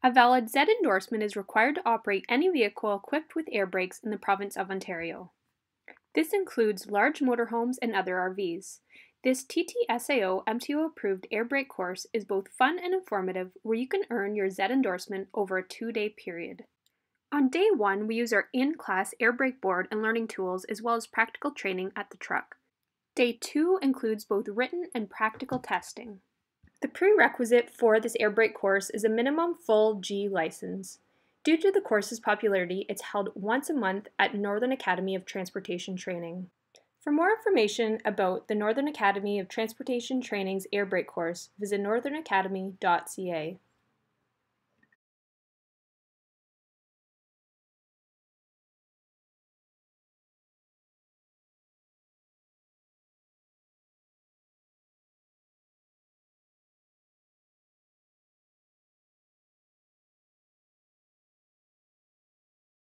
A valid Z endorsement is required to operate any vehicle equipped with air brakes in the province of Ontario. This includes large motorhomes and other RVs. This TTSAO MTO approved air brake course is both fun and informative where you can earn your Z endorsement over a two day period. On day one, we use our in class air brake board and learning tools as well as practical training at the truck. Day two includes both written and practical testing. The prerequisite for this air brake course is a minimum full G license. Due to the course's popularity, it's held once a month at Northern Academy of Transportation Training. For more information about the Northern Academy of Transportation Training's air brake course, visit northernacademy.ca.